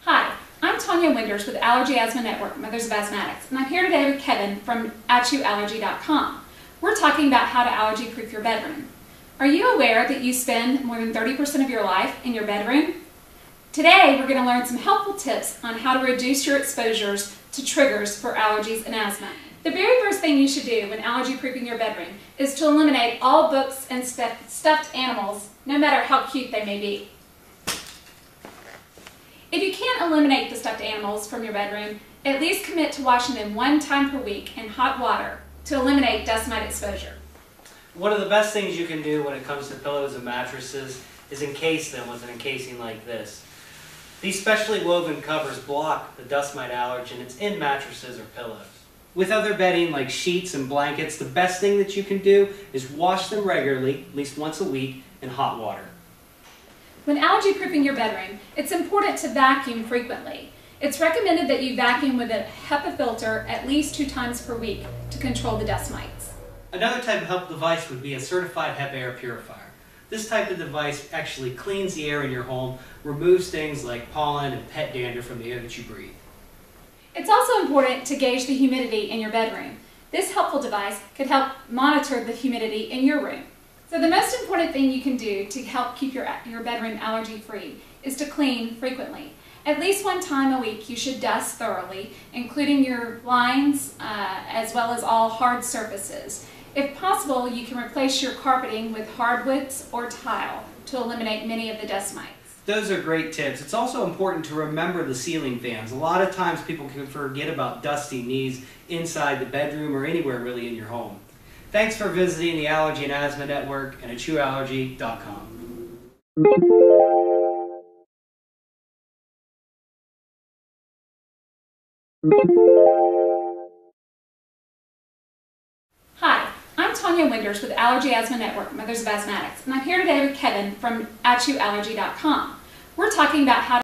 Hi, I'm Tonya Winders with Allergy Asthma Network, Mothers of Asthmatics, and I'm here today with Kevin from AchooAllergy.com. We're talking about how to allergy-proof your bedroom. Are you aware that you spend more than 30% of your life in your bedroom? Today, we're going to learn some helpful tips on how to reduce your exposures to triggers for allergies and asthma. The very first thing you should do when allergy-proofing your bedroom is to eliminate all books and stuffed animals, no matter how cute they may be. If you can't eliminate the stuffed animals from your bedroom, at least commit to washing them one time per week in hot water to eliminate dust mite exposure. One of the best things you can do when it comes to pillows and mattresses is encase them with an encasing like this. These specially woven covers block the dust mite allergen. It's in mattresses or pillows. With other bedding like sheets and blankets, the best thing that you can do is wash them regularly, at least once a week, in hot water. When allergy proofing your bedroom, it's important to vacuum frequently. It's recommended that you vacuum with a HEPA filter at least two times per week to control the dust mites. Another type of HEPA device would be a certified HEPA air purifier. This type of device actually cleans the air in your home, removes things like pollen and pet dander from the air that you breathe. It's also important to gauge the humidity in your bedroom. This helpful device could help monitor the humidity in your room. So the most important thing you can do to help keep your, your bedroom allergy free is to clean frequently. At least one time a week you should dust thoroughly, including your blinds uh, as well as all hard surfaces. If possible, you can replace your carpeting with hardwoods or tile to eliminate many of the dust mites. Those are great tips. It's also important to remember the ceiling fans. A lot of times people can forget about dusty knees inside the bedroom or anywhere really in your home. Thanks for visiting the Allergy and Asthma Network and AchooAllergy.com. Hi, Winders with Allergy Asthma Network, Mothers of Asthmatics, and I'm here today with Kevin from AchooAllergy.com. We're talking about how